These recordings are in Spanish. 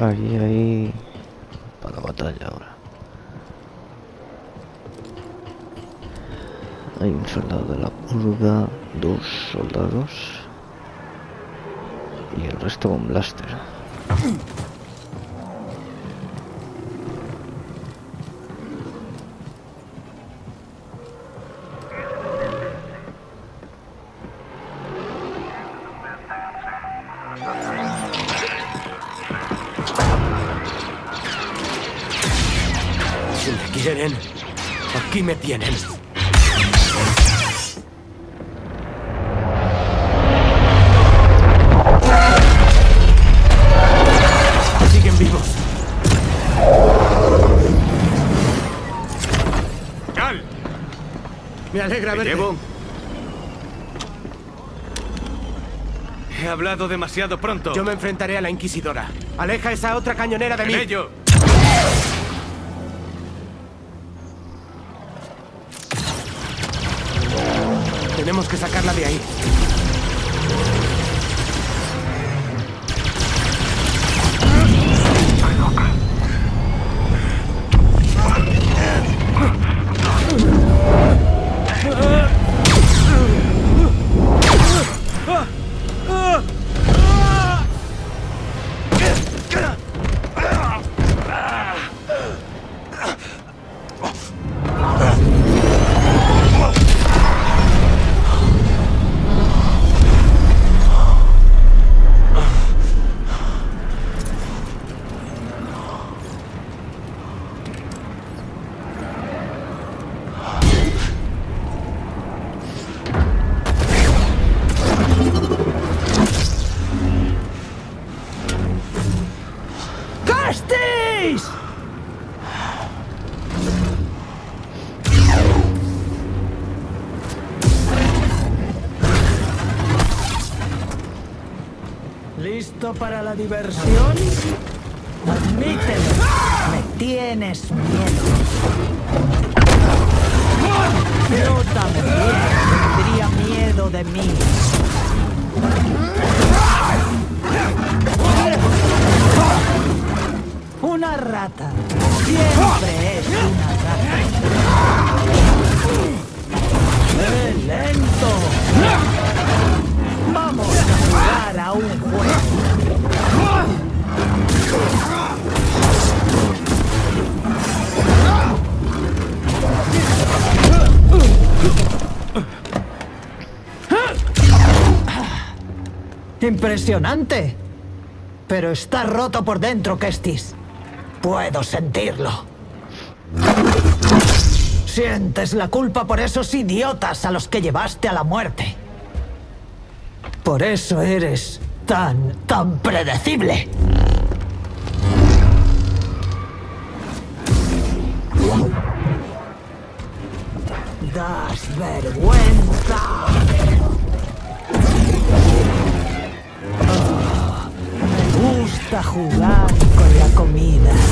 Ahí, ahí. Para la batalla ahora. Hay un soldado de la purga, dos soldados y el resto con blaster. He hablado demasiado pronto. Yo me enfrentaré a la Inquisidora. Aleja esa otra cañonera de En mí. ello. Tenemos que sacarla de ahí. ¿Listo para la diversión? Admítelo. Me tienes miedo. Yo también tendría miedo de mí. Una rata. Siempre es una rata. ¡Eh, lento! Vamos Impresionante. Pero está roto por dentro, Kestis. Puedo sentirlo. Sientes la culpa por esos idiotas a los que llevaste a la muerte. Por eso eres tan, tan predecible. Das vergüenza. Ah, me gusta jugar con la comida.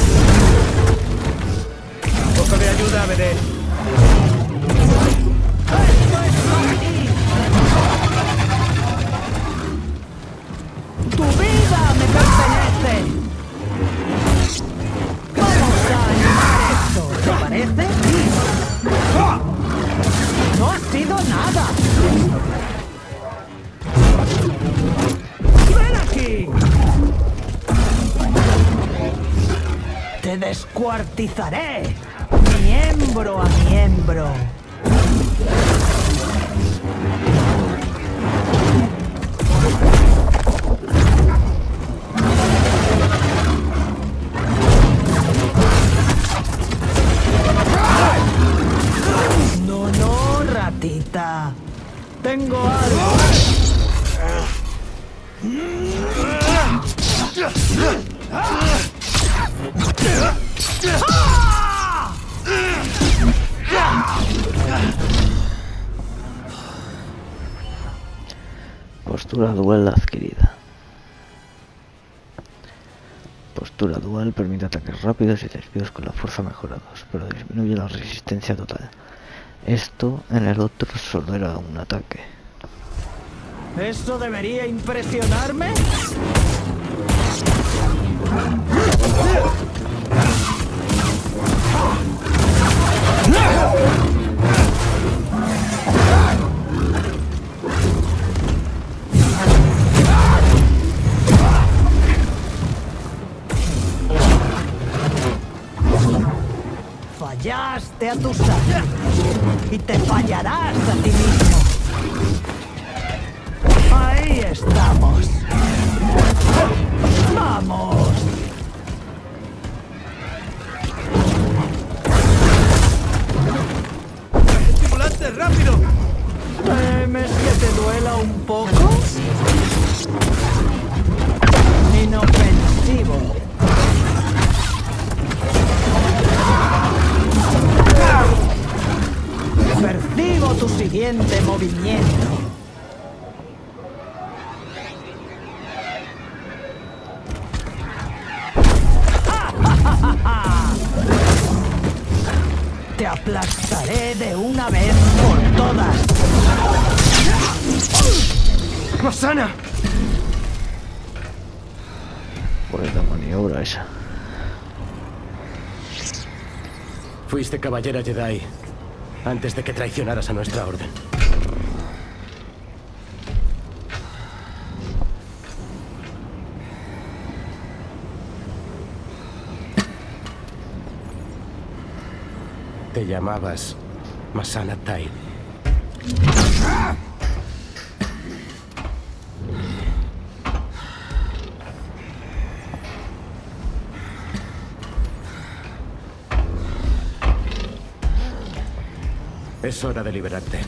Descuartizaré, Postura dual adquirida. Postura dual permite ataques rápidos y desvíos con la fuerza mejorados, pero disminuye la resistencia total. Esto en el otro solo era un ataque. ¿Eso debería impresionarme? Fallaste a tus amigos y te fallarás a ti mismo. Ahí estamos. ¡Vamos! ¡Tripulante, rápido! ¿Temes que te duela un poco? Inofensivo. Percibo tu siguiente movimiento. ¡Rosana! Buena maniobra esa. Fuiste caballera Jedi antes de que traicionaras a nuestra orden. Te llamabas Masana Tai. Es hora de liberarte.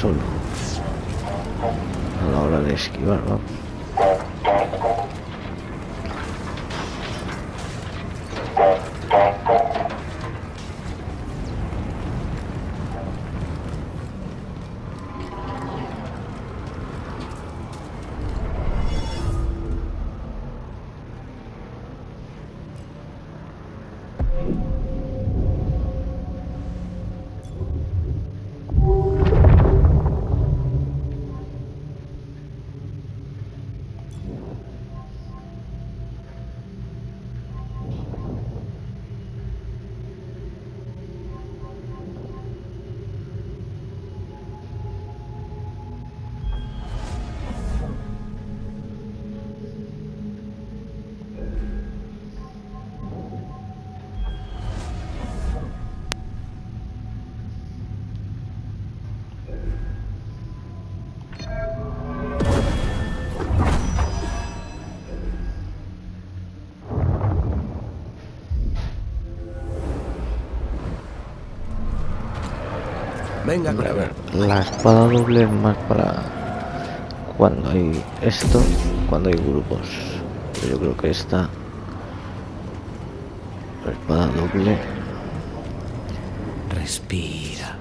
Solo a la hora de esquivar. Venga, Kraber. ver, la espada doble es más para cuando hay esto, cuando hay grupos. Pero yo creo que esta la espada doble Respira.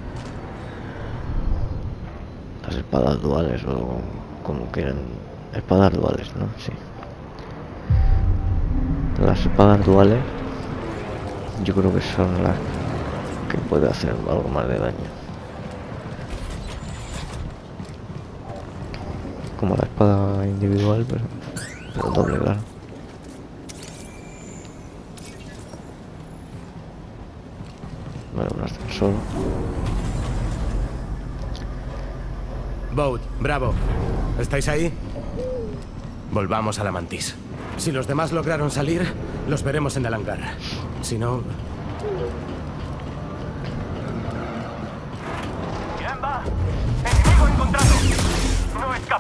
las espadas duales o como quieran espadas duales no sí las espadas duales yo creo que son las que puede hacer algo más de daño como la espada individual pero, pero doble claro Vale. Boat, bravo. ¿Estáis ahí? Volvamos a la mantis. Si los demás lograron salir, los veremos en el hangar. Si no...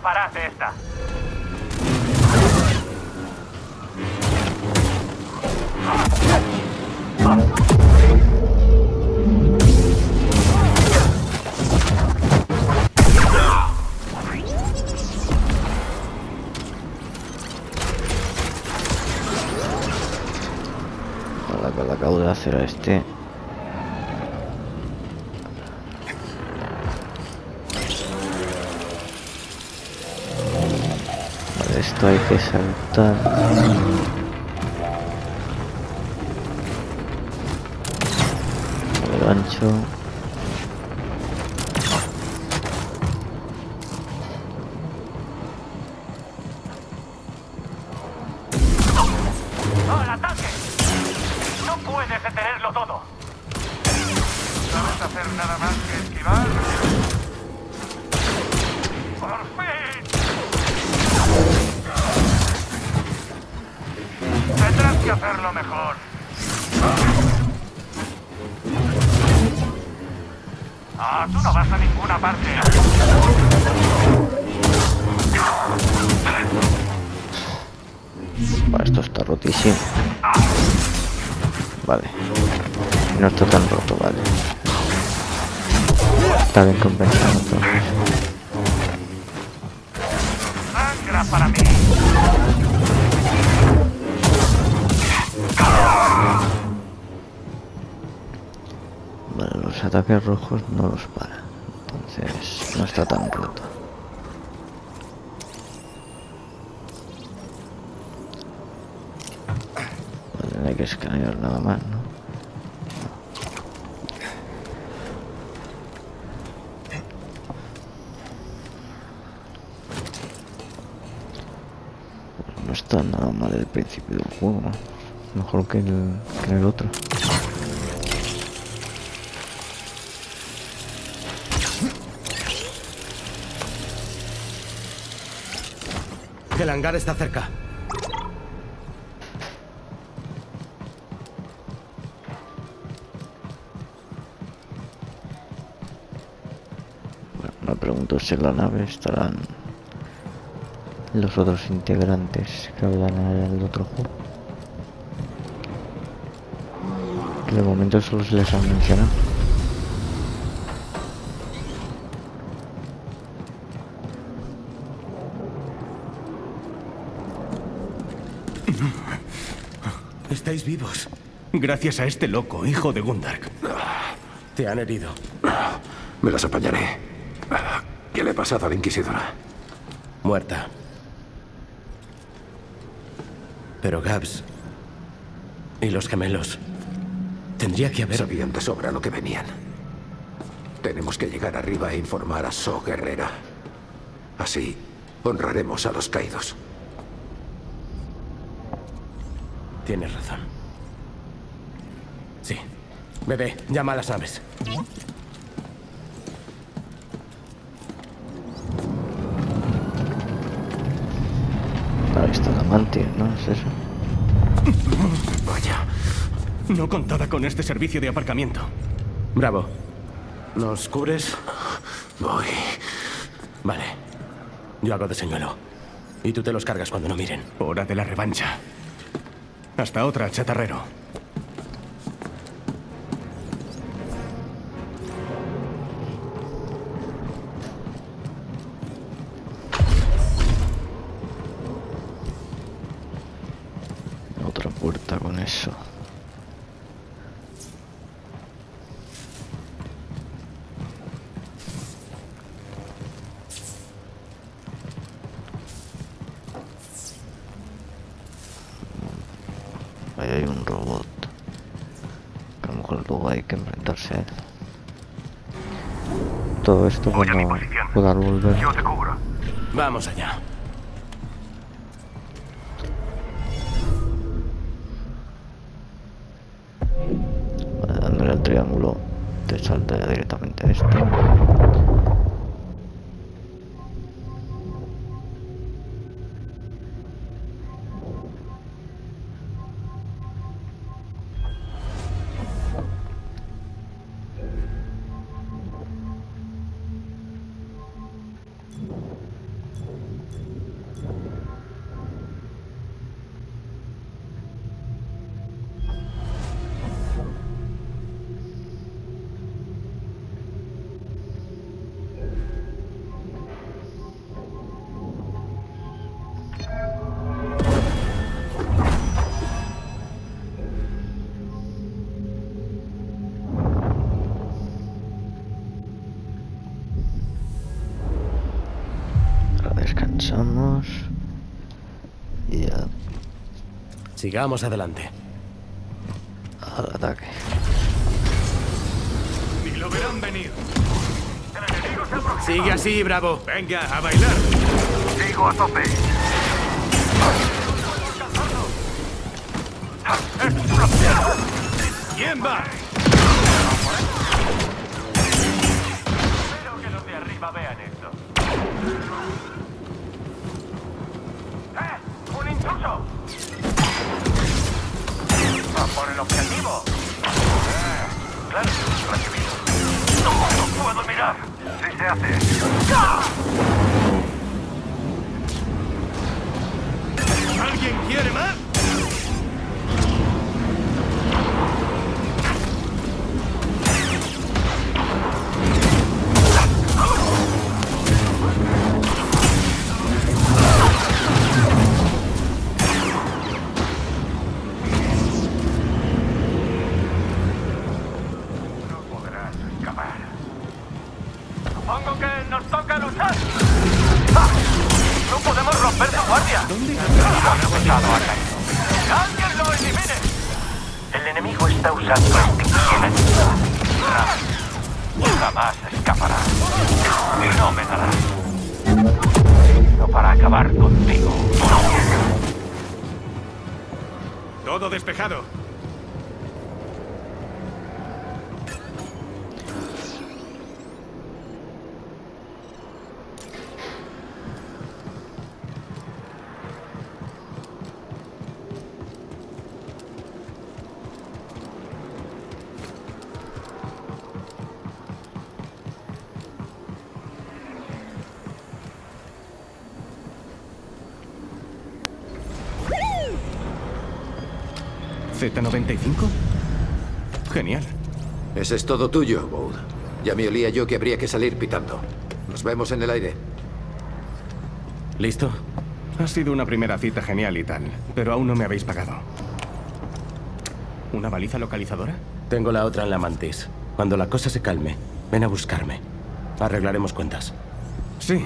De esta. Vale, que le acabo de hacer a este. Esto hay que saltar. El gancho. Está bien compensado entonces. Sangra para mí. Vale, los ataques rojos no los para. Entonces no está tan roto. Vale, no hay que escanear nada más, ¿no? Pues no está nada mal el principio del juego. Mejor que el, que el otro. El hangar está cerca. Bueno, me pregunto si en la nave estarán los otros integrantes que hablan el otro juego. Que de momento solo se les ha mencionado. Estáis vivos. Gracias a este loco, hijo de Gundark. Te han herido. Me las apañaré. ¿Qué le ha pasado a la Inquisidora? Muerta. Pero Gabs y los gemelos tendría que haber... Sabían de sobra lo que venían. Tenemos que llegar arriba e informar a So Guerrera. Así honraremos a los caídos. Tienes razón. Sí. Bebé, llama a las naves. ¿No? Es eso. Vaya. No contaba con este servicio de aparcamiento. Bravo. ¿Nos cubres? Voy. Vale. Yo hago de señuelo. Y tú te los cargas cuando no miren. Hora de la revancha. Hasta otra, chatarrero. Todo esto Voy a mi cuando posición. pueda volver. Yo te cubro. Vamos allá. Sigamos adelante. al ataque. Ni lo verán venir. Sigue así, Bravo. Venga, a bailar. Sigo a tope. ¿Quién va? Espero que los de arriba vean objetivo! Eh, claro, recibido. ¡No, no puedo mirar! ¡Sí se hace! ¿Alguien ¿Z95? Genial. Ese es todo tuyo, Bode. Ya me olía yo que habría que salir pitando. Nos vemos en el aire. ¿Listo? Ha sido una primera cita genial y tal, pero aún no me habéis pagado. ¿Una baliza localizadora? Tengo la otra en la mantis. Cuando la cosa se calme, ven a buscarme. Arreglaremos cuentas. Sí,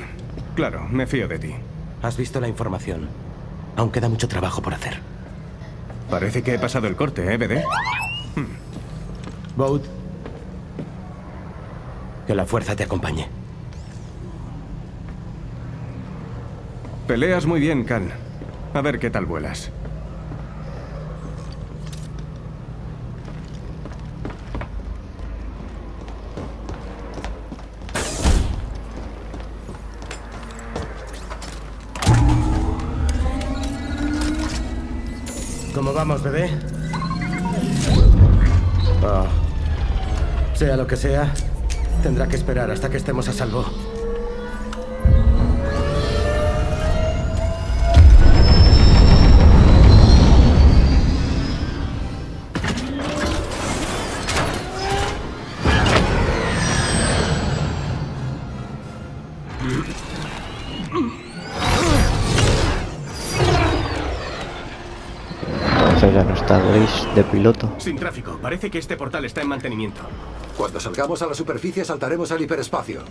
claro, me fío de ti. Has visto la información. Aún queda mucho trabajo por hacer. Parece que he pasado el corte, ¿eh, BD? Boat. Que la fuerza te acompañe. Peleas muy bien, Khan. A ver qué tal vuelas. Vamos, bebé? Ah. Sea lo que sea, tendrá que esperar hasta que estemos a salvo. De piloto. Sin tráfico, parece que este portal está en mantenimiento. Cuando salgamos a la superficie saltaremos al hiperespacio.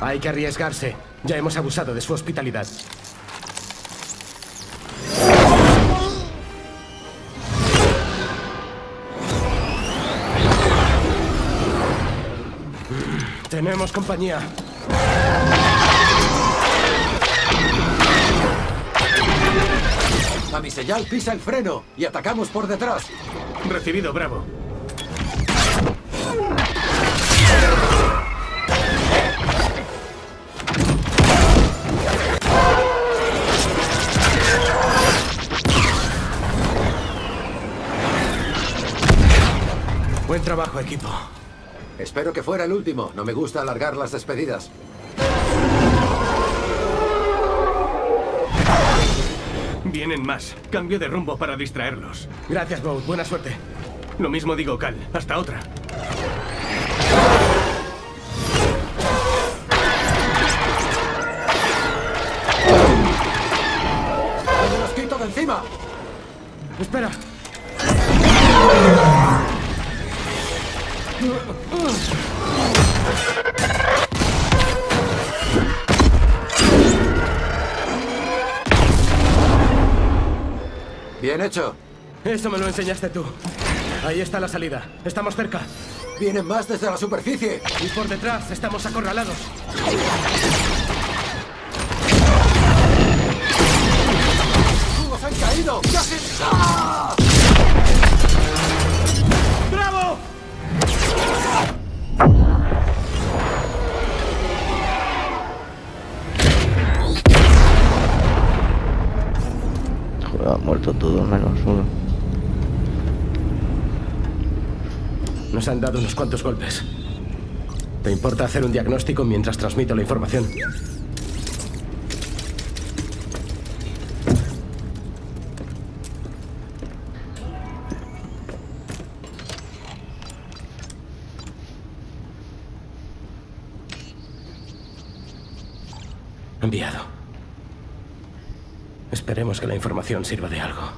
Hay que arriesgarse. Ya hemos abusado de su hospitalidad. Tenemos compañía. A mi señal pisa el freno y atacamos por detrás. Recibido, bravo. Buen trabajo, equipo. Espero que fuera el último. No me gusta alargar las despedidas. Vienen más. Cambio de rumbo para distraerlos. Gracias, Boat. Buena suerte. Lo mismo digo, Cal. Hasta otra. ¡Me los quito de encima! Espera. Hecho. Eso me lo enseñaste tú. Ahí está la salida. Estamos cerca. Vienen más desde la superficie. Y por detrás estamos acorralados. ¡Todos han caído! ¡Casi! ¡Ah! Han muerto todos menos uno. Nos han dado unos cuantos golpes. ¿Te importa hacer un diagnóstico mientras transmito la información? Que la información sirva de algo.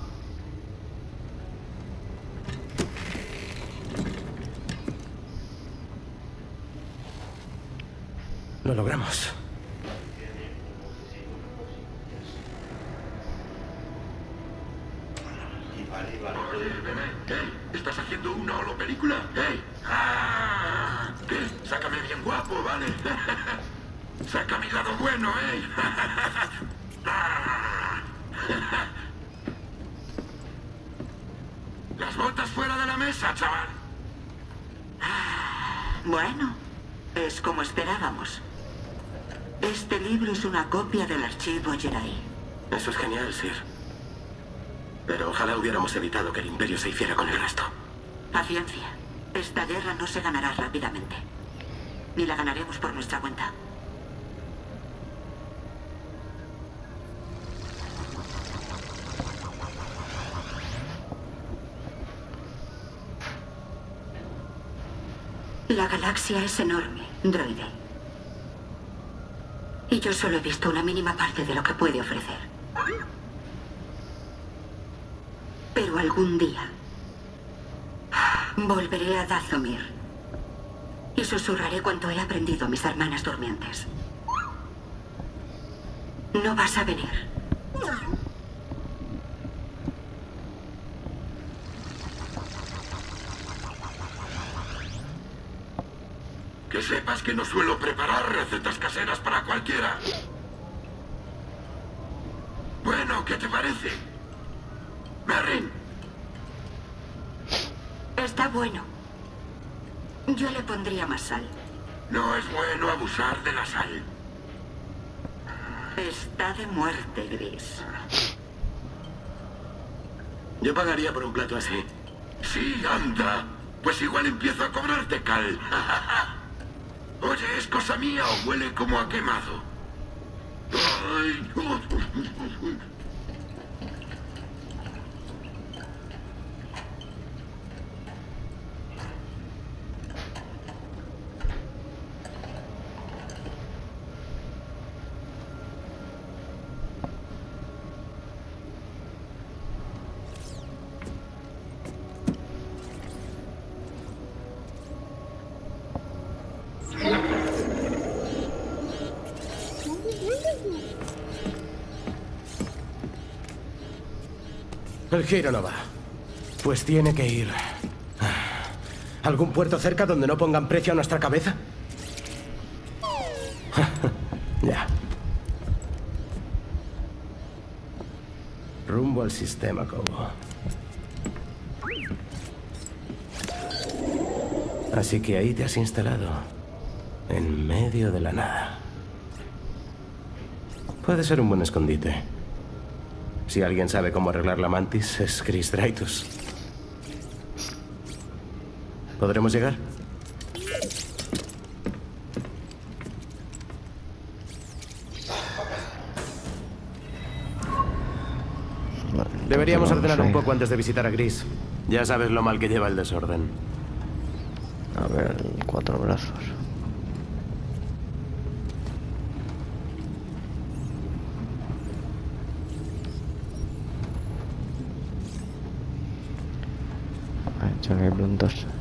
Lo logramos. ¿Estás haciendo una holopelícula? ¿Eh? ¡Ah! ¿Qué? Sácame bien guapo, ¿vale? Saca mi lado bueno, ¿eh? Ah. Las botas fuera de la mesa, chaval. Bueno, es como esperábamos. Este libro es una copia Jedi. Eso es genial, Sir. Pero ojalá hubiéramos evitado que el Imperio se hiciera con el resto. Paciencia. Esta guerra no se ganará rápidamente. Ni la ganaremos por nuestra cuenta. La galaxia es enorme, droide. Y yo solo he visto una mínima parte de lo que puede ofrecer. Pero algún día volveré a Dathomir y susurraré cuanto he aprendido a mis hermanas durmientes. No vas a venir. Que sepas que no suelo preparar recetas caseras para cualquiera. Bueno, ¿qué te parece? Merrin, Está bueno. Yo le pondría más sal. no es bueno abusar de la sal. Está de muerte, Gris. Yo pagaría por un plato así. Sí, anda. Pues igual empiezo a cobrarte cal. Oye, ¿es cosa mía o huele como a quemado? El giro no va. Pues tiene que ir. ¿Algún puerto cerca donde no pongan precio a nuestra cabeza? ya. Rumbo al sistema, Cobo. Así que ahí te has instalado. En medio de la nada. Puede ser un buen escondite. Si alguien sabe cómo arreglar la mantis, es Chris Dreytus. ¿Podremos llegar? Deberíamos ordenar un poco antes de visitar a Gris. Ya sabes lo mal que lleva el desorden. A ver, cuatro brazos. A ver, ya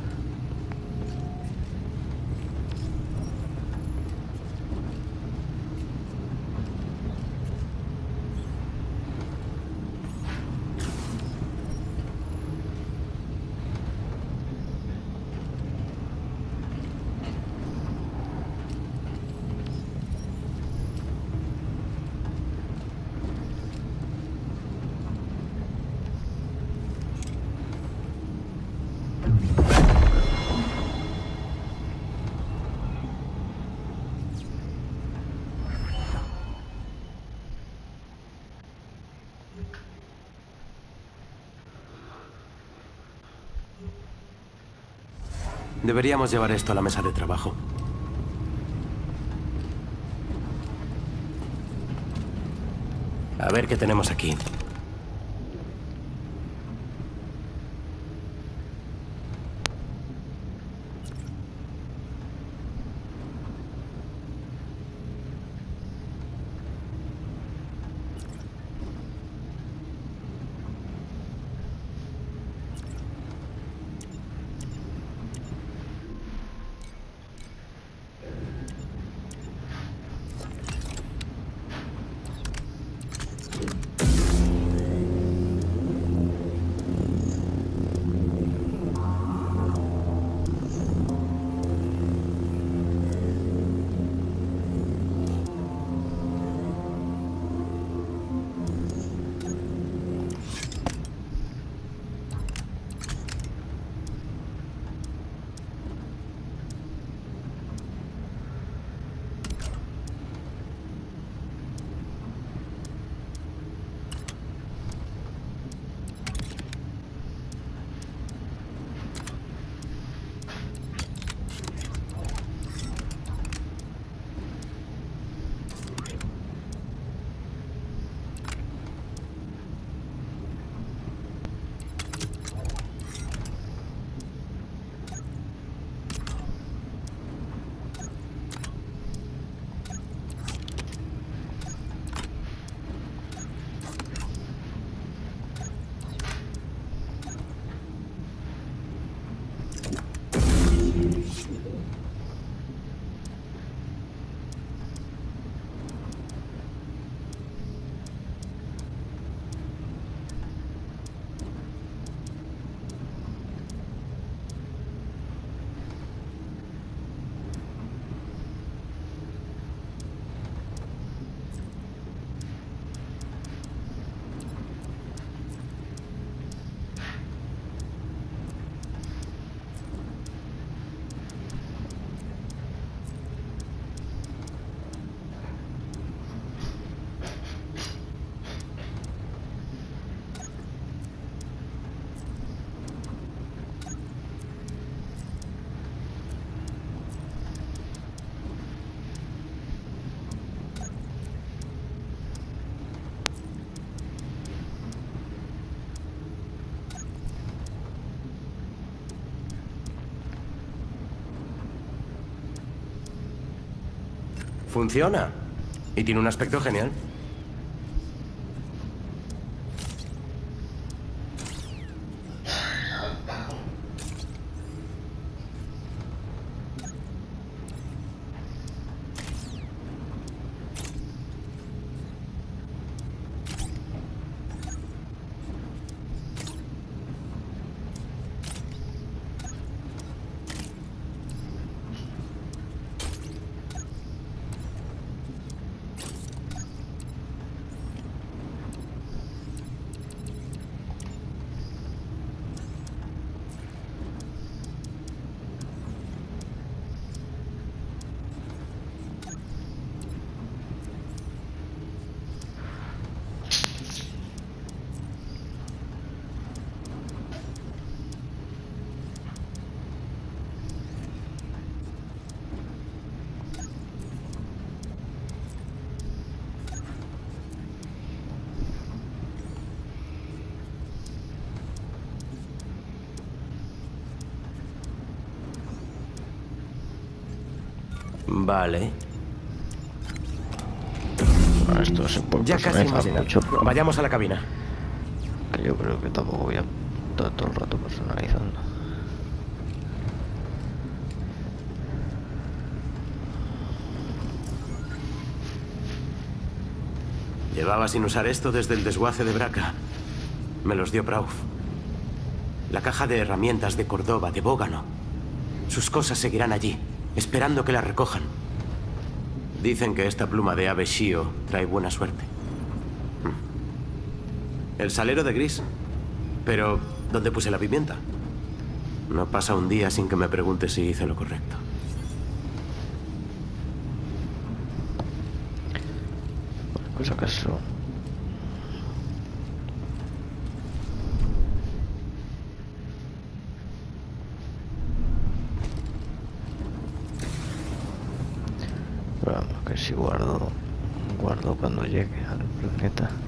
Deberíamos llevar esto a la mesa de trabajo. A ver qué tenemos aquí. Funciona. Y tiene un aspecto genial. Vale. Bueno, esto se puede Ya casi personalizar más nada. mucho, Vayamos a la cabina. que yo creo que tampoco voy a estar todo el rato personalizando. Llevaba sin usar esto desde el desguace de Braca. Me los dio Prauf. La caja de herramientas de Córdoba, de Bógano. Sus cosas seguirán allí, esperando que las recojan. Dicen que esta pluma de ave Shio trae buena suerte. Mm. El salero de gris. Pero, ¿dónde puse la pimienta? No pasa un día sin que me pregunte si hice lo correcto. Pues acaso. Pero vamos, que si guardo, guardo cuando llegue al planeta.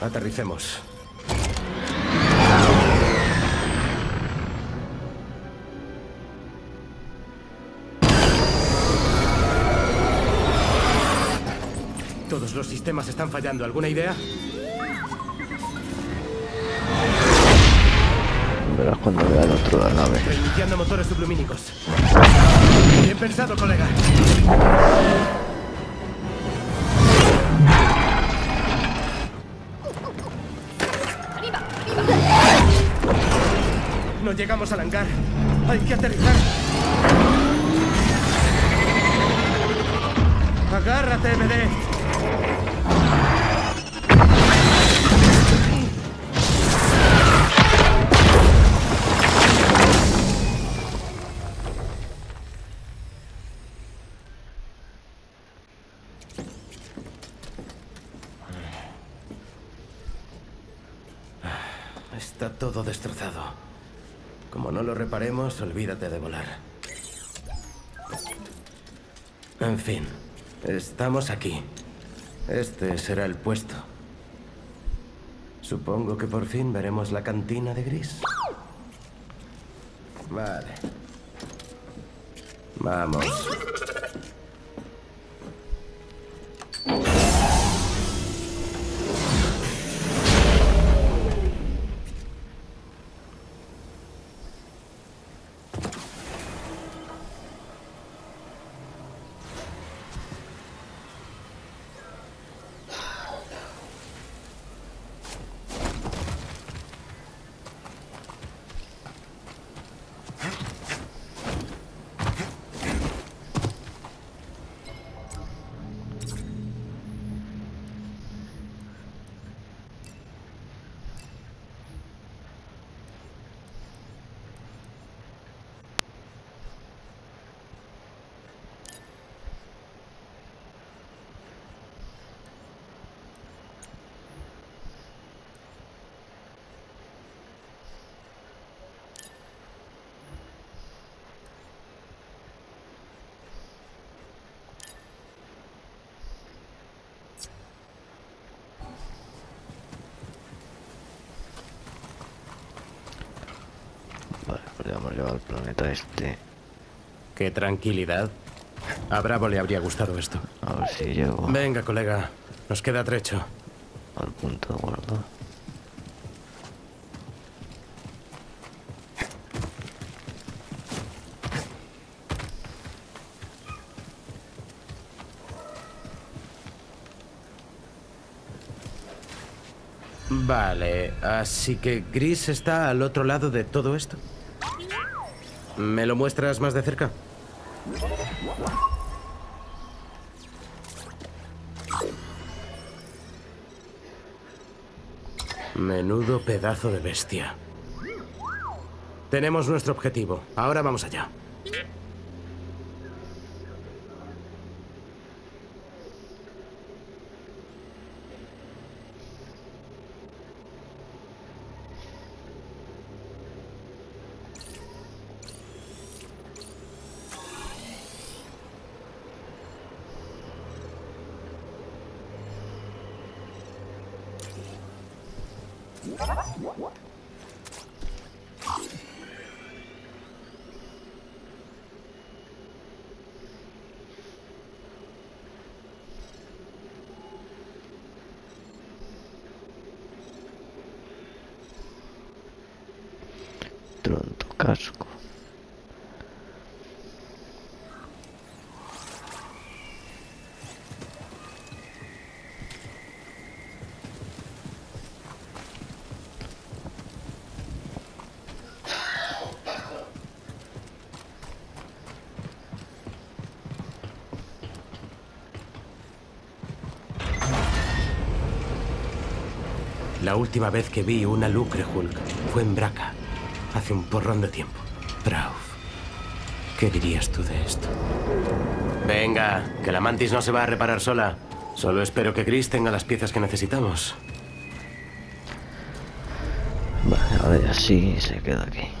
Aterricemos. Todos los sistemas están fallando. ¿Alguna idea? Verás cuando vea el otro la nave. Reiniciando motores sublumínicos. Bien pensado, colega. Llegamos al hangar. Hay que aterrizar. Agárrate, MD. Olvídate de volar. En fin, estamos aquí. Este será el puesto. Supongo que por fin veremos la cantina de Gris. Vale. Vamos. Al planeta este. Qué tranquilidad. A Bravo le habría gustado esto. A ver si llego Venga, colega. Nos queda trecho. al punto de guardo. Vale, así que Gris está al otro lado de todo esto. ¿Me lo muestras más de cerca? Menudo pedazo de bestia. Tenemos nuestro objetivo. Ahora vamos allá. What? La última vez que vi una Lucre Hulk fue en Braca, hace un porrón de tiempo. Brauf, ¿qué dirías tú de esto? Venga, que la mantis no se va a reparar sola. Solo espero que Chris tenga las piezas que necesitamos. Vale, a así se queda aquí.